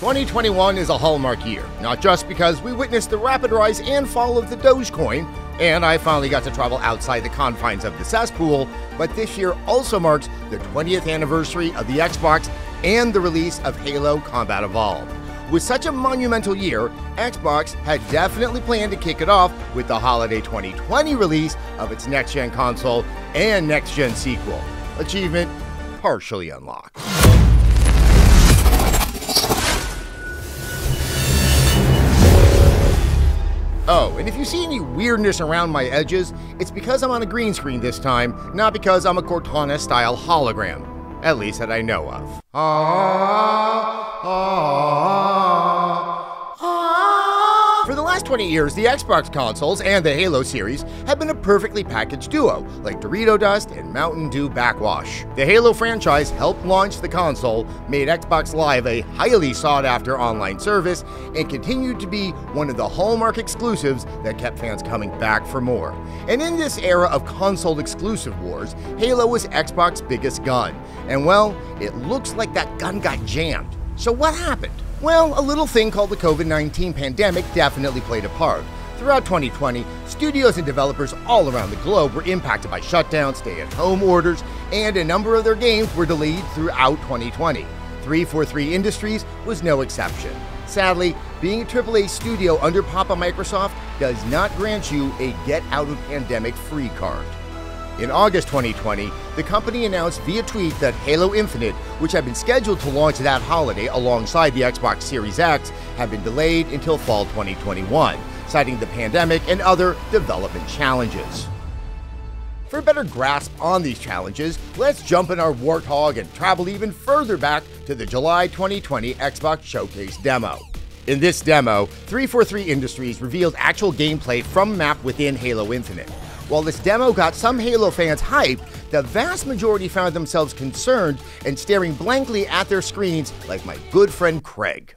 2021 is a hallmark year, not just because we witnessed the rapid rise and fall of the Dogecoin, and I finally got to travel outside the confines of the cesspool, but this year also marks the 20th anniversary of the Xbox and the release of Halo Combat Evolved. With such a monumental year, Xbox had definitely planned to kick it off with the holiday 2020 release of its next gen console and next gen sequel. Achievement partially unlocked. Oh, and if you see any weirdness around my edges, it's because I'm on a green screen this time, not because I'm a Cortana style hologram. At least that I know of. Ah, ah, the last 20 years, the Xbox consoles and the Halo series have been a perfectly packaged duo, like Dorito Dust and Mountain Dew Backwash. The Halo franchise helped launch the console, made Xbox Live a highly sought after online service, and continued to be one of the hallmark exclusives that kept fans coming back for more. And in this era of console exclusive wars, Halo was Xbox's biggest gun. And well, it looks like that gun got jammed. So what happened? Well, a little thing called the COVID 19 pandemic definitely played a part. Throughout 2020, studios and developers all around the globe were impacted by shutdowns, stay at home orders, and a number of their games were delayed throughout 2020. 343 Industries was no exception. Sadly, being a AAA studio under Papa Microsoft does not grant you a get out of pandemic free card. In August 2020, the company announced via tweet that Halo Infinite, which had been scheduled to launch that holiday alongside the Xbox Series X, had been delayed until fall 2021, citing the pandemic and other development challenges. For a better grasp on these challenges, let's jump in our Warthog and travel even further back to the July 2020 Xbox Showcase demo. In this demo, 343 Industries revealed actual gameplay from map within Halo Infinite. While this demo got some Halo fans hyped, the vast majority found themselves concerned and staring blankly at their screens like my good friend Craig.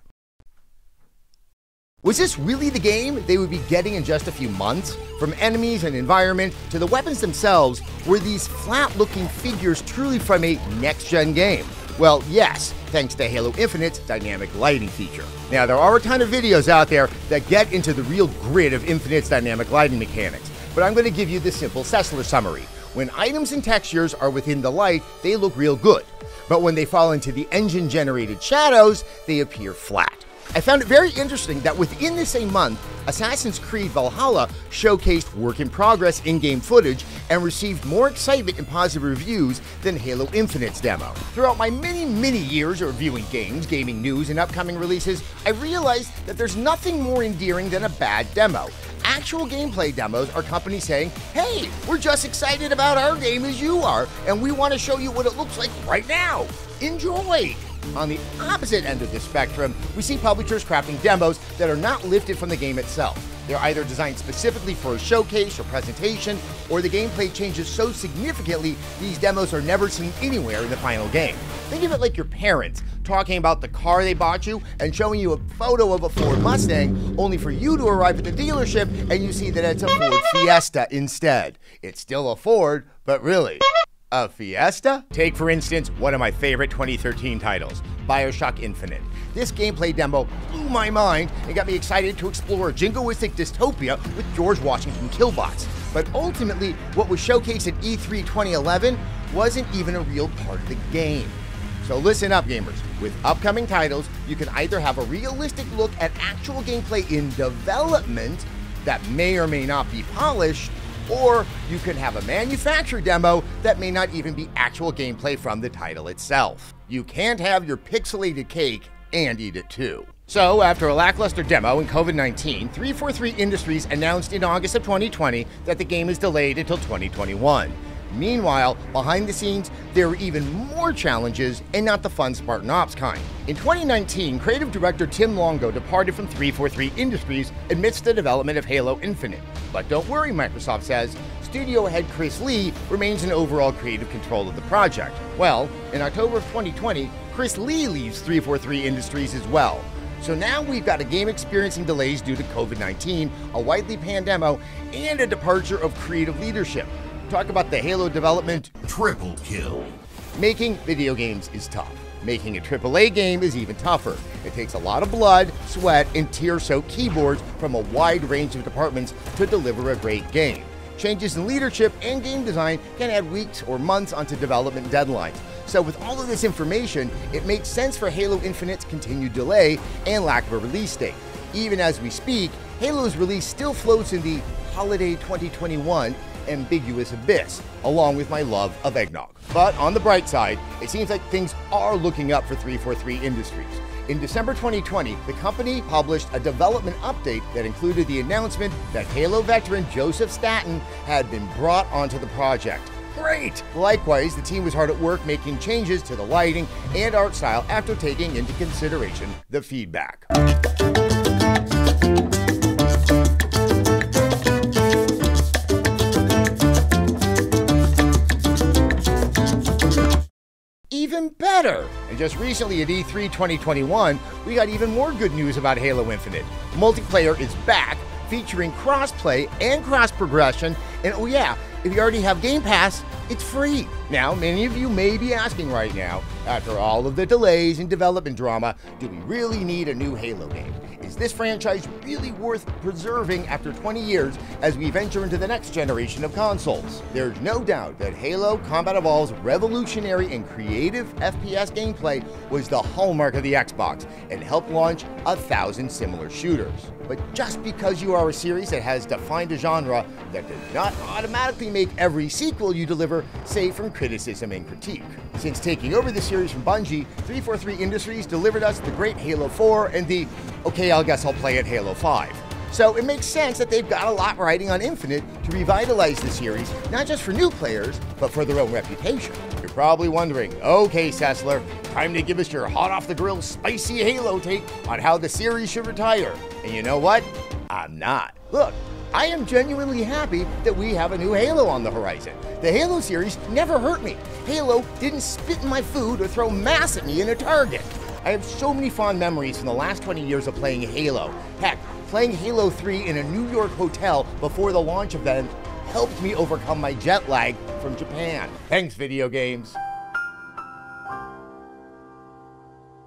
Was this really the game they would be getting in just a few months? From enemies and environment to the weapons themselves, were these flat looking figures truly from a next gen game? Well, yes, thanks to Halo Infinite's dynamic lighting feature. Now, there are a ton of videos out there that get into the real grid of Infinite's dynamic lighting mechanics but I'm going to give you the simple Sessler summary. When items and textures are within the light, they look real good. But when they fall into the engine generated shadows, they appear flat. I found it very interesting that within the same month, Assassin's Creed Valhalla showcased work in progress in game footage and received more excitement and positive reviews than Halo Infinite's demo. Throughout my many, many years of reviewing games, gaming news, and upcoming releases, I realized that there's nothing more endearing than a bad demo. Actual gameplay demos are companies saying, hey, we're just excited about our game as you are, and we want to show you what it looks like right now. Enjoy! On the opposite end of the spectrum, we see publishers crafting demos that are not lifted from the game itself. They're either designed specifically for a showcase or presentation, or the gameplay changes so significantly these demos are never seen anywhere in the final game. Think of it like your parents talking about the car they bought you and showing you a photo of a Ford Mustang, only for you to arrive at the dealership and you see that it's a Ford Fiesta instead. It's still a Ford, but really, a Fiesta? Take, for instance, one of my favorite 2013 titles, Bioshock Infinite. This gameplay demo blew my mind and got me excited to explore a jingoistic dystopia with George Washington killbots. But ultimately, what was showcased at E3 2011 wasn't even a real part of the game. So listen up, gamers. With upcoming titles, you can either have a realistic look at actual gameplay in development that may or may not be polished, or you can have a manufacturer demo that may not even be actual gameplay from the title itself. You can't have your pixelated cake and eat it too. So, after a lackluster demo in COVID 19, 343 Industries announced in August of 2020 that the game is delayed until 2021. Meanwhile, behind the scenes, there were even more challenges and not the fun Spartan Ops kind. In 2019, creative director Tim Longo departed from 343 Industries amidst the development of Halo Infinite. But don't worry, Microsoft says, studio head Chris Lee remains in overall creative control of the project. Well, in October of 2020, Chris Lee leaves 343 Industries as well. So now we've got a game experiencing delays due to COVID 19, a widely panned demo, and a departure of creative leadership talk about the Halo development triple kill. Making video games is tough. Making a AAA game is even tougher. It takes a lot of blood, sweat, and tear soaked keyboards from a wide range of departments to deliver a great game. Changes in leadership and game design can add weeks or months onto development deadlines. So, with all of this information, it makes sense for Halo Infinite's continued delay and lack of a release date. Even as we speak, Halo's release still floats in the holiday 2021 ambiguous abyss, along with my love of eggnog. But on the bright side, it seems like things are looking up for 343 Industries. In December 2020, the company published a development update that included the announcement that Halo veteran Joseph Staten had been brought onto the project. Great! Likewise, the team was hard at work making changes to the lighting and art style after taking into consideration the feedback. Better. And just recently at E3 2021, we got even more good news about Halo Infinite. Multiplayer is back, featuring crossplay and cross progression. And oh, yeah, if you already have Game Pass, it's free. Now, many of you may be asking right now, after all of the delays and development drama, do we really need a new Halo game? Is this franchise really worth preserving after 20 years as we venture into the next generation of consoles? There's no doubt that Halo Combat Evolved's revolutionary and creative FPS gameplay was the hallmark of the Xbox and helped launch a thousand similar shooters. But just because you are a series that has defined a genre, that does not automatically make every sequel you deliver safe from criticism and critique. Since taking over the series from Bungie, 343 Industries delivered us the great Halo 4 and the, okay, I guess I'll play it Halo 5. So it makes sense that they've got a lot riding on Infinite to revitalize the series, not just for new players, but for their own reputation. You're probably wondering, okay, Sessler, time to give us your hot off the grill, spicy Halo take on how the series should retire. And you know what? I'm not. Look, I am genuinely happy that we have a new Halo on the horizon. The Halo series never hurt me. Halo didn't spit in my food or throw mass at me in a Target. I have so many fond memories from the last 20 years of playing Halo. Heck, playing Halo 3 in a New York hotel before the launch event helped me overcome my jet lag from Japan. Thanks, video games.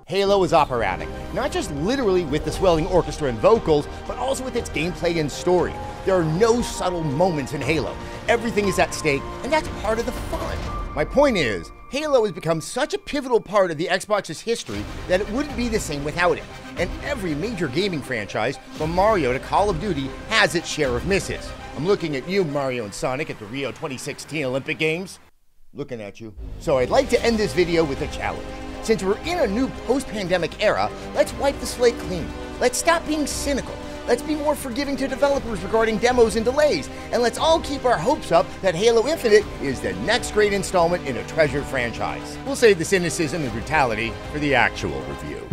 Halo is operatic, not just literally with the swelling orchestra and vocals, but also with its gameplay and story. There are no subtle moments in Halo. Everything is at stake, and that's part of the fun. My point is, Halo has become such a pivotal part of the Xbox's history that it wouldn't be the same without it. And every major gaming franchise, from Mario to Call of Duty, has its share of misses. I'm looking at you, Mario and Sonic, at the Rio 2016 Olympic Games. Looking at you. So I'd like to end this video with a challenge. Since we're in a new post pandemic era, let's wipe the slate clean. Let's stop being cynical. Let's be more forgiving to developers regarding demos and delays. And let's all keep our hopes up that Halo Infinite is the next great installment in a treasured franchise. We'll save the cynicism and brutality for the actual review.